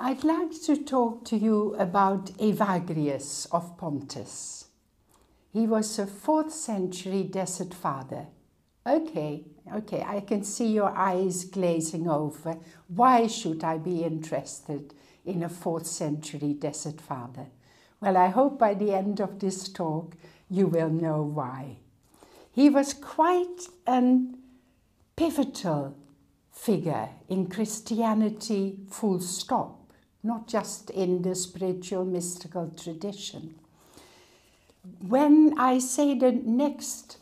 I'd like to talk to you about Evagrius of Pontus. He was a 4th century desert father. Okay, okay, I can see your eyes glazing over. Why should I be interested in a 4th century desert father? Well, I hope by the end of this talk you will know why. He was quite a pivotal figure in Christianity, full stop, not just in the spiritual mystical tradition. When I say the next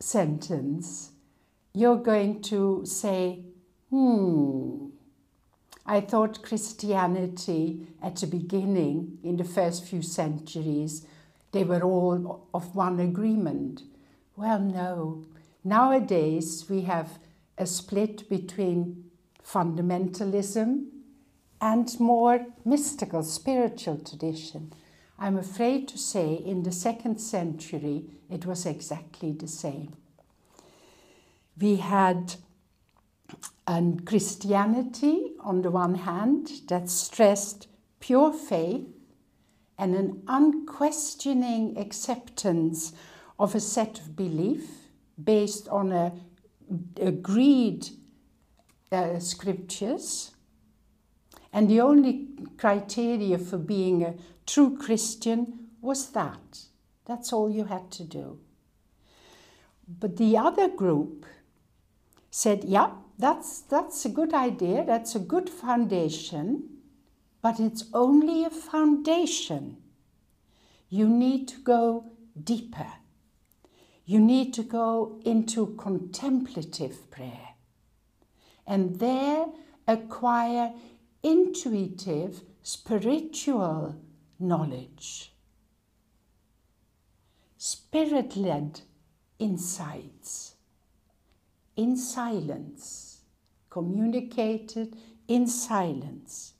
sentence, you're going to say, hmm, I thought Christianity at the beginning, in the first few centuries, they were all of one agreement. Well, no. Nowadays, we have a split between fundamentalism and more mystical, spiritual tradition. I'm afraid to say in the second century it was exactly the same. We had and Christianity, on the one hand, that stressed pure faith and an unquestioning acceptance of a set of belief based on a agreed uh, scriptures. And the only criteria for being a true Christian was that. That's all you had to do. But the other group said, yeah, that's, that's a good idea, that's a good foundation, but it's only a foundation. You need to go deeper. You need to go into contemplative prayer and there acquire intuitive spiritual knowledge, spirit led insights in silence, communicated in silence,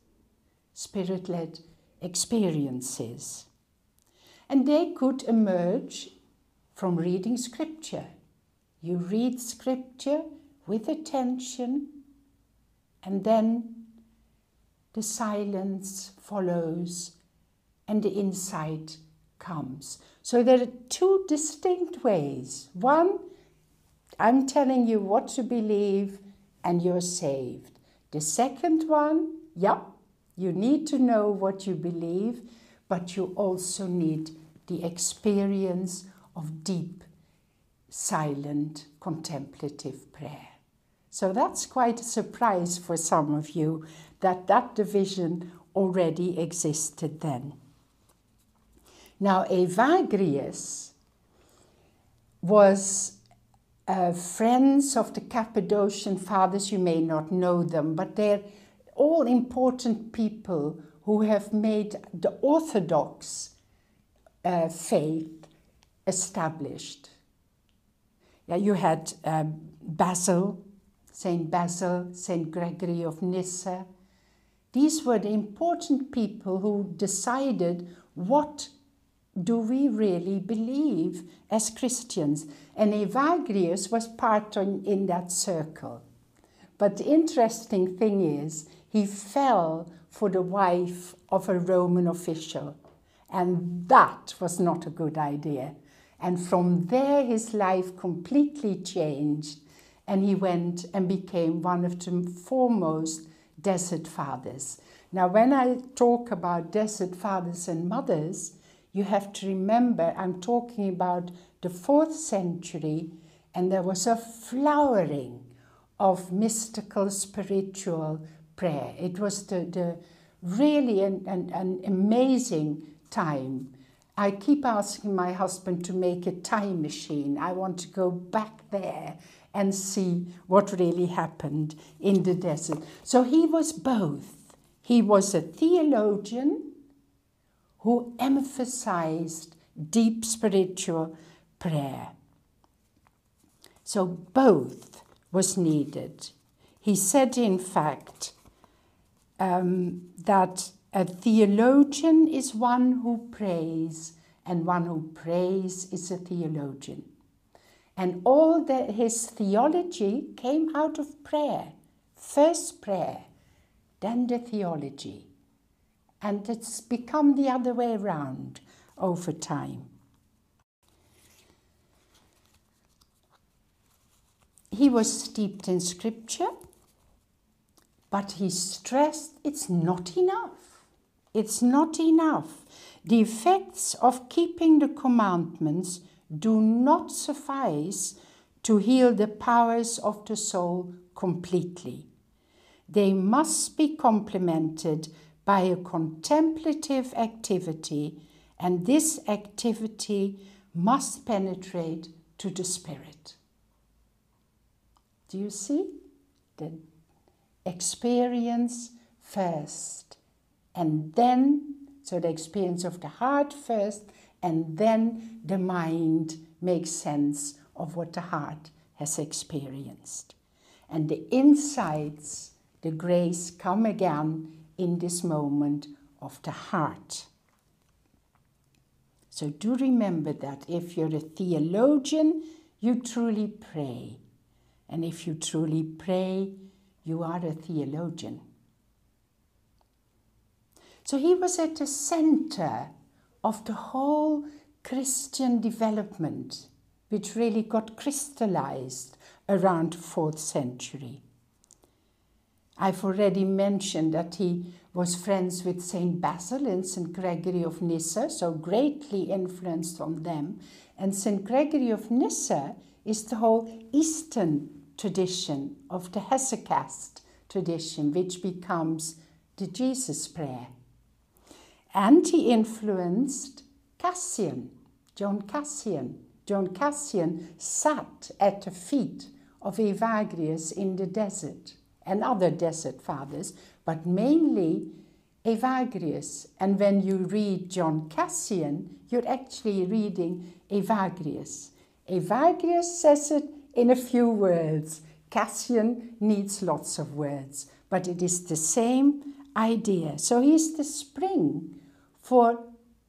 spirit led experiences. And they could emerge from reading scripture. You read scripture with attention, and then the silence follows and the insight comes. So there are two distinct ways. One, I'm telling you what to believe and you're saved. The second one, yep, you need to know what you believe, but you also need the experience of deep, silent, contemplative prayer. So that's quite a surprise for some of you that that division already existed then. Now, Evagrius was uh, friends of the Cappadocian fathers. You may not know them, but they're all important people who have made the Orthodox uh, faith established. Yeah, you had um, Basil, Saint Basil, Saint Gregory of Nyssa. These were the important people who decided what do we really believe as Christians? And Evagrius was part on, in that circle. But the interesting thing is, he fell for the wife of a Roman official. And that was not a good idea. And from there, his life completely changed. And he went and became one of the foremost desert fathers. Now, when I talk about desert fathers and mothers, you have to remember I'm talking about the fourth century, and there was a flowering of mystical spiritual prayer. It was the, the really an, an, an amazing time. I keep asking my husband to make a time machine. I want to go back there and see what really happened in the desert. So he was both. He was a theologian who emphasized deep spiritual prayer. So both was needed. He said, in fact, um, that a theologian is one who prays, and one who prays is a theologian. And all the, his theology came out of prayer. First prayer, then the theology. And it's become the other way around over time. He was steeped in scripture, but he stressed it's not enough. It's not enough. The effects of keeping the commandments do not suffice to heal the powers of the soul completely. They must be complemented by a contemplative activity, and this activity must penetrate to the spirit. Do you see? The experience first, and then, so the experience of the heart first, and then the mind makes sense of what the heart has experienced. And the insights, the grace come again in this moment of the heart. So do remember that if you're a theologian, you truly pray. And if you truly pray, you are a theologian. So he was at the center of the whole Christian development, which really got crystallized around 4th century. I've already mentioned that he was friends with St. Basil and St. Gregory of Nyssa, so greatly influenced on them. And St. Gregory of Nyssa is the whole Eastern tradition of the Hesychast tradition, which becomes the Jesus prayer. And he influenced Cassian, John Cassian. John Cassian sat at the feet of Evagrius in the desert and other desert fathers, but mainly Evagrius. And when you read John Cassian, you're actually reading Evagrius. Evagrius says it in a few words. Cassian needs lots of words, but it is the same idea. So he's the spring for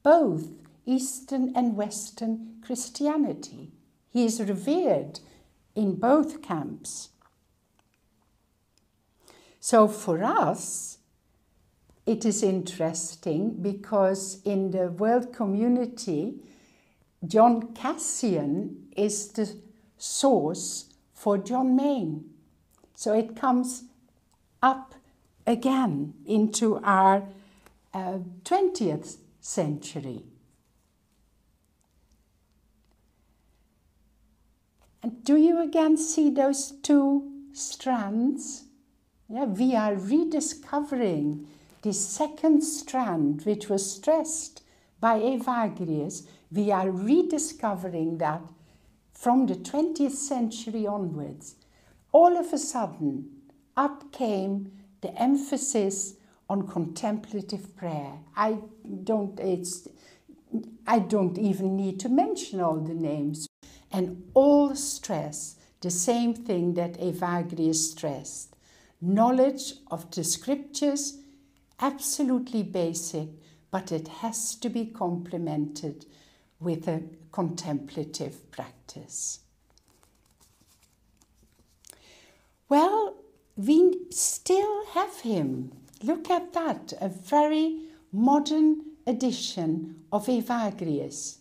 both Eastern and Western Christianity. He is revered in both camps. So for us, it is interesting because in the world community, John Cassian is the source for John Main. So it comes up again into our uh, 20th century. And do you again see those two strands? Yeah, we are rediscovering the second strand, which was stressed by Evagrius. We are rediscovering that from the 20th century onwards, all of a sudden, up came the emphasis on contemplative prayer. I don't, it's, I don't even need to mention all the names. And all stress the same thing that Evagrius stressed. Knowledge of the scriptures, absolutely basic, but it has to be complemented with a contemplative practice. Well, we still have him. Look at that, a very modern edition of Evagrius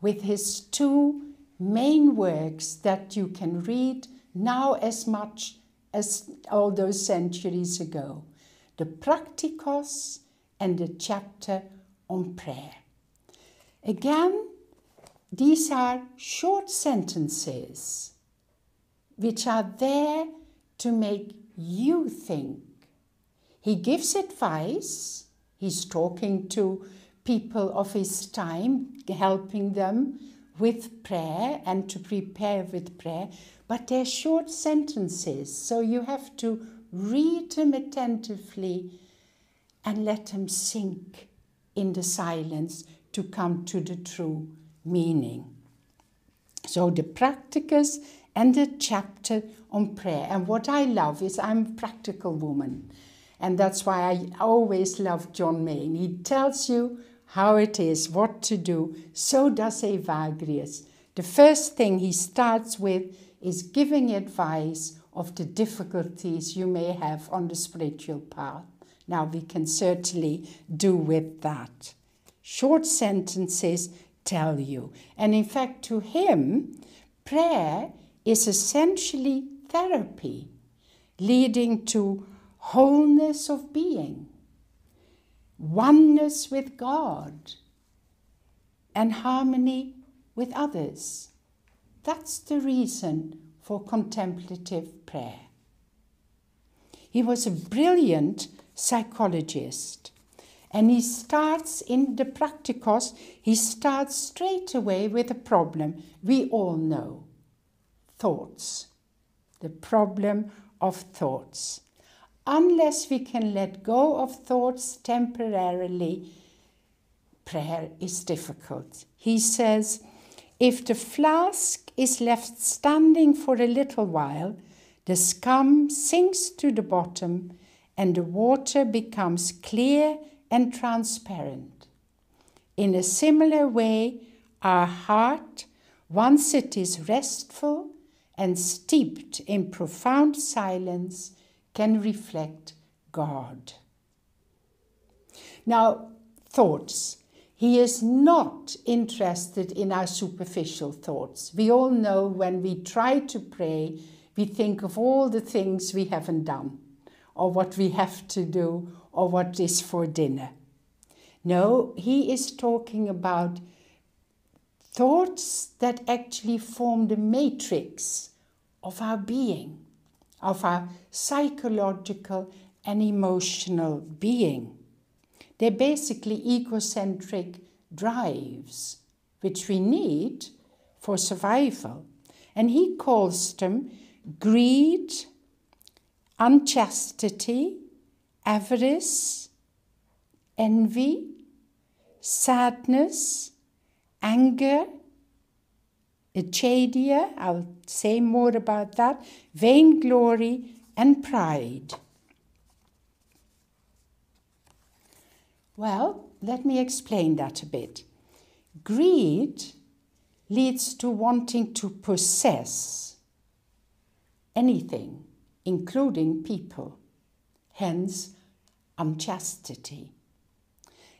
with his two main works that you can read now as much as all those centuries ago the Praktikos and the chapter on prayer. Again, these are short sentences which are there to make you think. He gives advice, he's talking to people of his time, helping them with prayer and to prepare with prayer, but they're short sentences, so you have to read them attentively and let them sink in the silence to come to the true meaning. So the Praktikos and the chapter on prayer. And what I love is I'm a practical woman. And that's why I always love John Main. He tells you how it is, what to do. So does Evagrius. The first thing he starts with is giving advice of the difficulties you may have on the spiritual path. Now we can certainly do with that. Short sentences tell you. And in fact, to him, prayer is essentially therapy, leading to wholeness of being, oneness with God, and harmony with others. That's the reason for contemplative prayer. He was a brilliant psychologist. And he starts in the Praktikos, he starts straight away with a problem we all know thoughts. The problem of thoughts. Unless we can let go of thoughts temporarily, prayer is difficult. He says, if the flask is left standing for a little while, the scum sinks to the bottom and the water becomes clear and transparent. In a similar way, our heart, once it is restful and steeped in profound silence, can reflect God. Now, thoughts. He is not interested in our superficial thoughts. We all know when we try to pray, we think of all the things we haven't done or what we have to do or what is for dinner. No, he is talking about thoughts that actually form the matrix of our being, of our psychological and emotional being. They're basically egocentric drives, which we need for survival. And he calls them greed, unchastity, avarice, envy, sadness, anger, acedia, I'll say more about that, vainglory, and pride. Well, let me explain that a bit. Greed leads to wanting to possess anything including people, hence unchastity.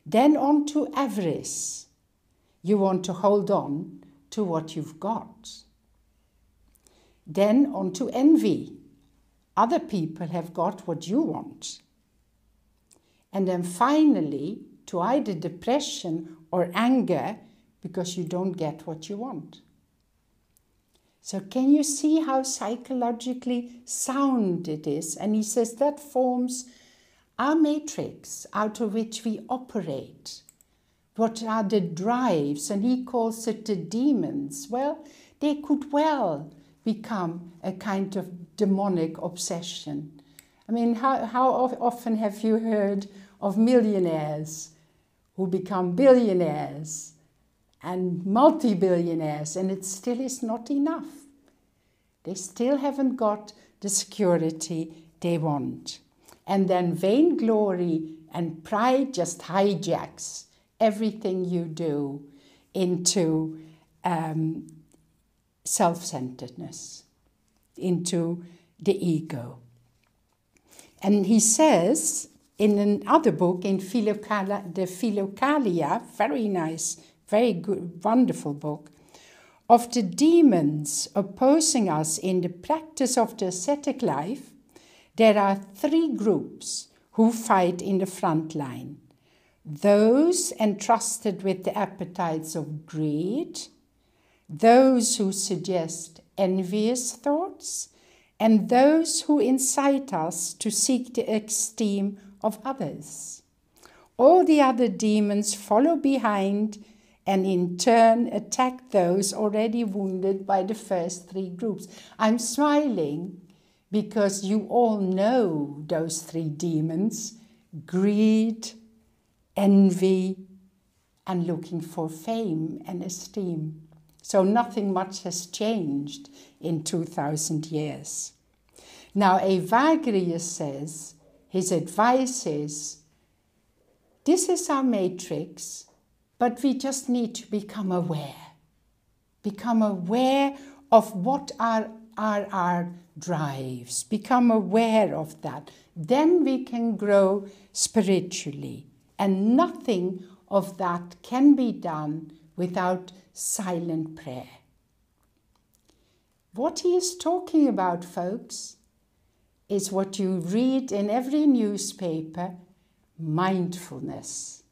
Then on to avarice. You want to hold on to what you've got. Then on to envy. Other people have got what you want. And then finally to either depression or anger because you don't get what you want. So, can you see how psychologically sound it is? And he says that forms our matrix out of which we operate. What are the drives? And he calls it the demons. Well, they could well become a kind of demonic obsession. I mean, how, how often have you heard of millionaires who become billionaires? and multi billionaires, and it still is not enough. They still haven't got the security they want. And then vainglory and pride just hijacks everything you do into um, self centeredness, into the ego. And he says in another book, in Philokalia, the Philokalia, very nice very good, wonderful book, of the demons opposing us in the practice of the ascetic life, there are three groups who fight in the front line those entrusted with the appetites of greed, those who suggest envious thoughts, and those who incite us to seek the esteem of others. All the other demons follow behind and in turn attack those already wounded by the first three groups. I'm smiling because you all know those three demons greed, envy, and looking for fame and esteem. So nothing much has changed in 2000 years. Now, Evagrius says his advice is this is our matrix but we just need to become aware. Become aware of what our are our drives. Become aware of that. Then we can grow spiritually. And nothing of that can be done without silent prayer. What he is talking about, folks, is what you read in every newspaper mindfulness.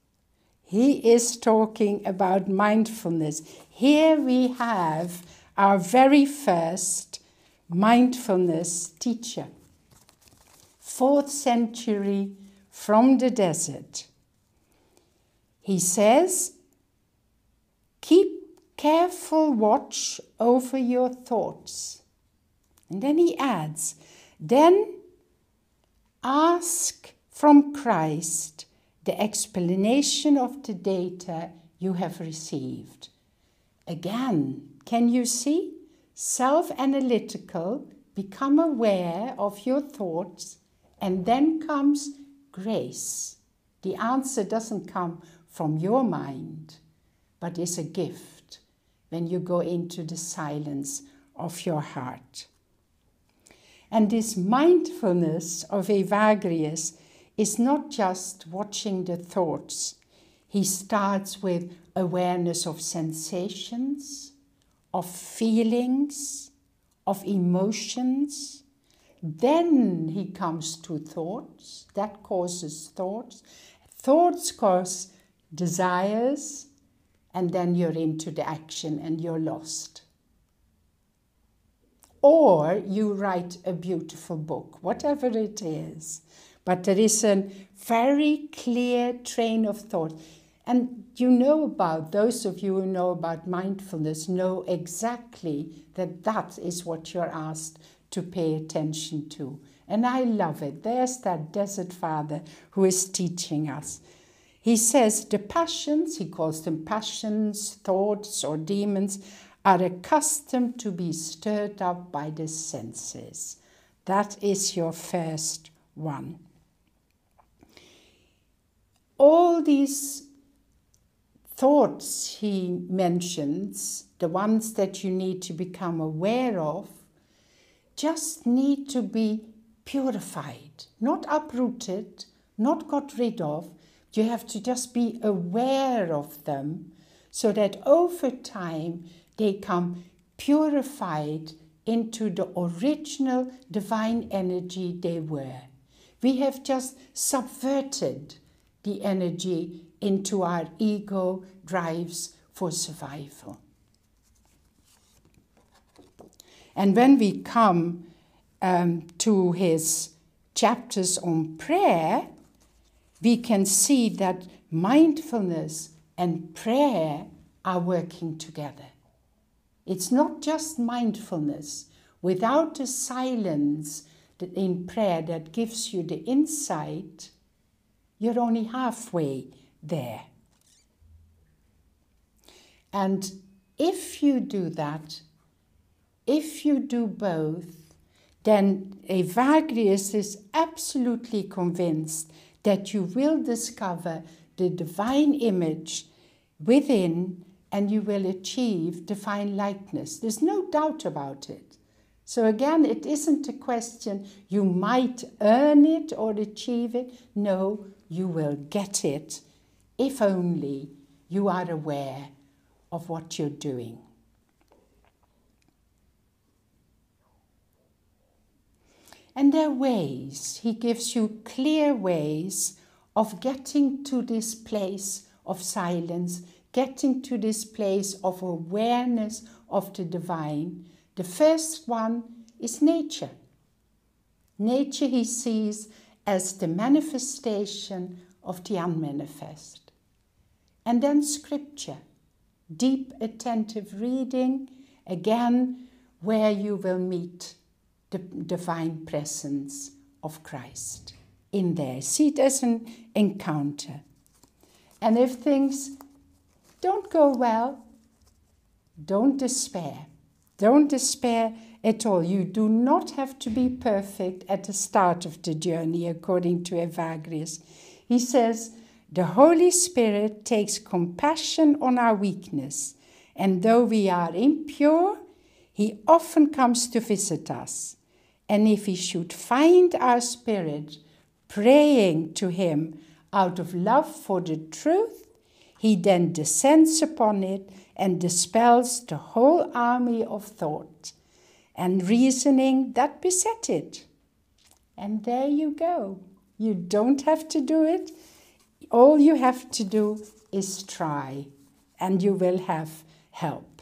He is talking about mindfulness. Here we have our very first mindfulness teacher, fourth century from the desert. He says, Keep careful watch over your thoughts. And then he adds, Then ask from Christ the explanation of the data you have received. Again, can you see? Self analytical, become aware of your thoughts, and then comes grace. The answer doesn't come from your mind, but is a gift when you go into the silence of your heart. And this mindfulness of Evagrius is not just watching the thoughts. He starts with awareness of sensations, of feelings, of emotions. Then he comes to thoughts. That causes thoughts. Thoughts cause desires, and then you're into the action and you're lost. Or you write a beautiful book, whatever it is. But there is a very clear train of thought. And you know about, those of you who know about mindfulness know exactly that that is what you're asked to pay attention to. And I love it. There's that desert father who is teaching us. He says the passions, he calls them passions, thoughts, or demons, are accustomed to be stirred up by the senses. That is your first one. All these thoughts he mentions, the ones that you need to become aware of, just need to be purified, not uprooted, not got rid of, you have to just be aware of them so that over time they come purified into the original divine energy they were. We have just subverted the energy into our ego drives for survival. And when we come um, to his chapters on prayer, we can see that mindfulness and prayer are working together. It's not just mindfulness. Without the silence in prayer that gives you the insight, you're only halfway there. And if you do that, if you do both, then Evagrius is absolutely convinced that you will discover the divine image within and you will achieve divine likeness. There's no doubt about it. So, again, it isn't a question you might earn it or achieve it. No, you will get it if only you are aware of what you're doing. And their ways, he gives you clear ways of getting to this place of silence, getting to this place of awareness of the divine. The first one is nature. Nature he sees as the manifestation of the unmanifest. And then scripture, deep attentive reading, again, where you will meet the divine presence of Christ in there. See it as an encounter. And if things don't go well, don't despair. Don't despair at all. You do not have to be perfect at the start of the journey, according to Evagrius. He says, The Holy Spirit takes compassion on our weakness, and though we are impure, He often comes to visit us. And if he should find our spirit praying to him out of love for the truth, he then descends upon it and dispels the whole army of thought and reasoning that beset it. And there you go. You don't have to do it. All you have to do is try, and you will have help.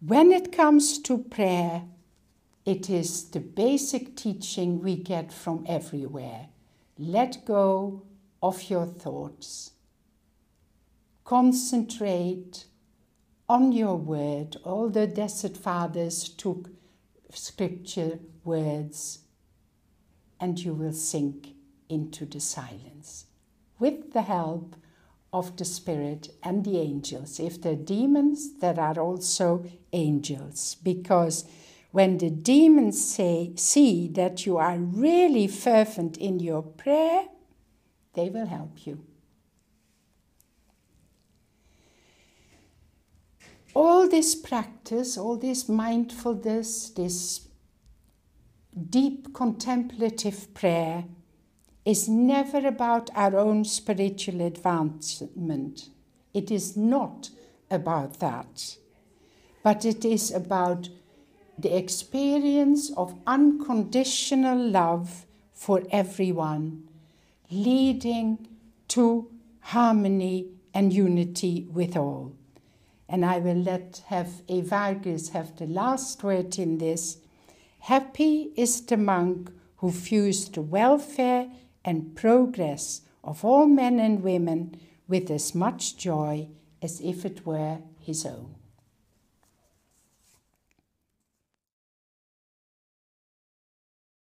When it comes to prayer, it is the basic teaching we get from everywhere. Let go of your thoughts. Concentrate on your word. All the Desert Fathers took scripture words and you will sink into the silence with the help of the Spirit and the angels. If they're demons, there are also angels because when the demons say, see that you are really fervent in your prayer, they will help you. all this practice, all this mindfulness, this deep contemplative prayer is never about our own spiritual advancement. It is not about that. But it is about the experience of unconditional love for everyone, leading to harmony and unity with all and I will let have have the last word in this. Happy is the monk who fused welfare and progress of all men and women with as much joy as if it were his own.